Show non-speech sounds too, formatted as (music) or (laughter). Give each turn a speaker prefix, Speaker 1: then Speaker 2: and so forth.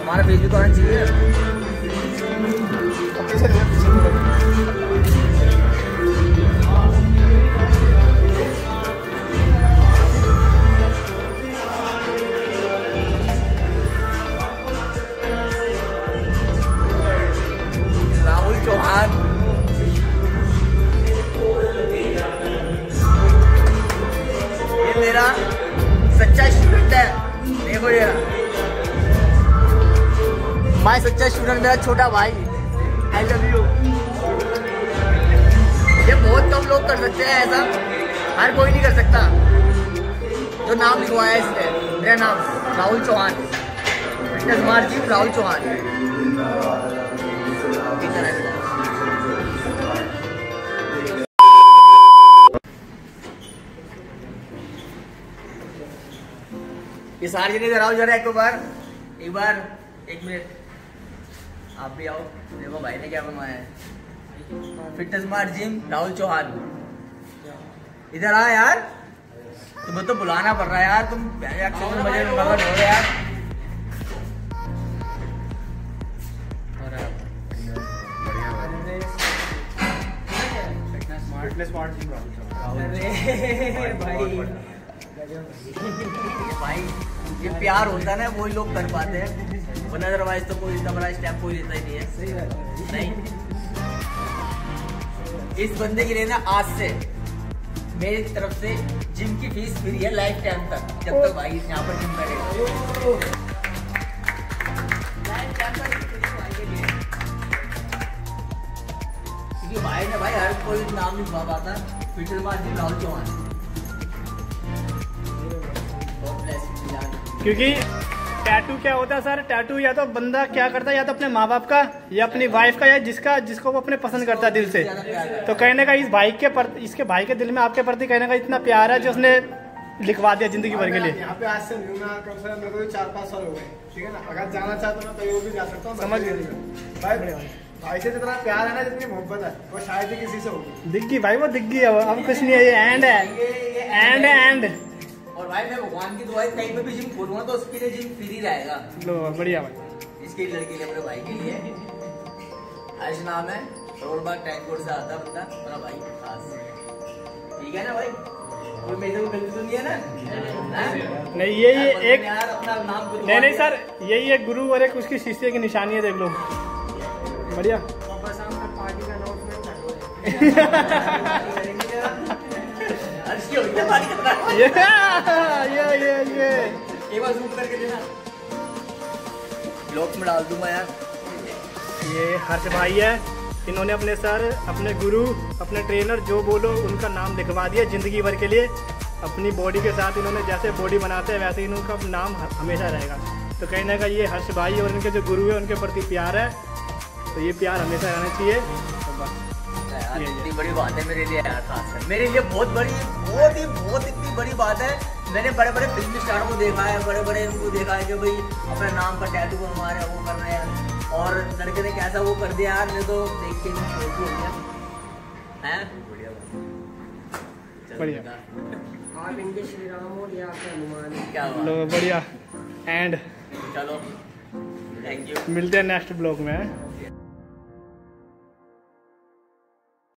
Speaker 1: हमारा फेसबुक आना चाहिए। भाई, सच्चा स्टूडेंट मेरा छोटा भाई। आई लव यू ये बहुत कम लोग कर सकते हैं ऐसा। हर कोई नहीं कर सकता। जो नाम लिखवाया है इसने, मेरा नाम राहुल चौहान। फिटनेस मार्जी राहुल चौहान। ये सारे जने इधर जरा एक बार। एक बार, एक मिनट। आप भी आओ। देखो भाई ने क्या बनवाया है। Fitness smart gym Rahul Chauhan. इधर आ यार। तुम्हें तो बुलाना पड़ रहा है यार। तुम मगन हो यार। और आप?
Speaker 2: स्मार्ट स्मार्ट जिम
Speaker 1: अरे भाई। भाई ये प्यार होता है ना वही लोग कर पाते हैं। वरना अदरवाइज़ तो कोई इतना बड़ा स्टेप कोई लेता ही नहीं है। नहीं। इस बंदे के लिए ना आज से मेरी तरफ़ से जिम की फ़ीस फ्री है लाइफ टाइम तक जब तक भाई यहाँ पर जिम करेगा free है। भाई के भाई ने भाई हर कोई नाम नहीं पा पाता। फिटर मार जिम राहुल चौहान।
Speaker 3: क्योंकि टैटू क्या होता है सर टैटू या तो बंदा क्या करता है? या तो अपने माँ बाप का या अपनी वाइफ का या जिसका जिसको वो अपने पसंद करता है दिल से।
Speaker 1: है।
Speaker 3: तो कहने का इस भाई के प्रति इसके भाई के दिल में आपके प्रति कहने का इतना प्यार है जो उसने लिखवा दिया ज़िंदगी भर के लिए।
Speaker 2: यहाँ पे आज से न्यू ना कम से कम मेरे चार पाँच साल हो गए ठीक है ना? अगर जाना चाहता हूँ तो मैं कहीं भी जा सकता हूँ
Speaker 3: समझ गए।
Speaker 2: भाई से जितना प्यार है ना जितनी मोहब्बत है वो शायद ही किसी से होगी।
Speaker 3: दिग्गी भाई वो दिग्गी गई अब कुछ नहीं है ये एंड है। एंड है एंड
Speaker 1: भाई मैं भगवान की दुआ कहीं पे भी जिम खोलूँगा तो उसके लिए जिम फ्री रहेगा।
Speaker 3: लो बढ़िया भाई
Speaker 1: इसके लड़के लिए मेरे भाई के लिए। हर्ष नाम है बाग से आता बंदा मेरा भाई खास ठीक है ना भाई? कोई मेरे से गलती तो नहीं है ना?
Speaker 3: नहीं ये ये एक
Speaker 1: यार अपना नाम गुरु
Speaker 3: नहीं नहीं सर यही एक गुरु और एक उसकी शिष्य की निशानी है देख लो। बढ़िया। (laughs) ये ये ये ये
Speaker 1: एक बार जूम करके देना। ब्लॉग में डाल दूँगा यार।
Speaker 3: ये हर्ष भाई है। इन्होंने अपने सर अपने गुरु अपने ट्रेनर जो बोलो उनका नाम लिखवा दिया ज़िंदगी भर के लिए। अपनी बॉडी के साथ इन्होंने जैसे बॉडी बनाते हैं वैसे ही इनका नाम हमेशा रहेगा। तो कहीं ना कहीं ये हर्ष भाई और इनके जो गुरु है उनके प्रति प्यार है। तो ये प्यार हमेशा रहना चाहिए। तो बस
Speaker 1: यार, इतनी बड़ी बात है मेरे लिए यार खास कर। मेरे लिए बहुत बड़ी बहुत ही बहुत इतनी बड़ी बात है। मैंने बड़े बड़े फ़िल्म स्टार को देखा है बड़े बड़े उनको देखा है कि भाई अपने नाम का टैटू बनवा रहे हैं वो कर रहे हैं। और लड़के ने कैसा वो कर दिया यार मैं तो देख के शौक हो गया। हैं? बढ़िया
Speaker 3: बढ़िया।
Speaker 4: आप इनके श्री राम और या हनुमान।
Speaker 1: क्या बात
Speaker 3: बढ़िया। एंड
Speaker 1: चलो। थैंक यू
Speaker 3: मिलते हैं नेक्स्ट ब्लॉग में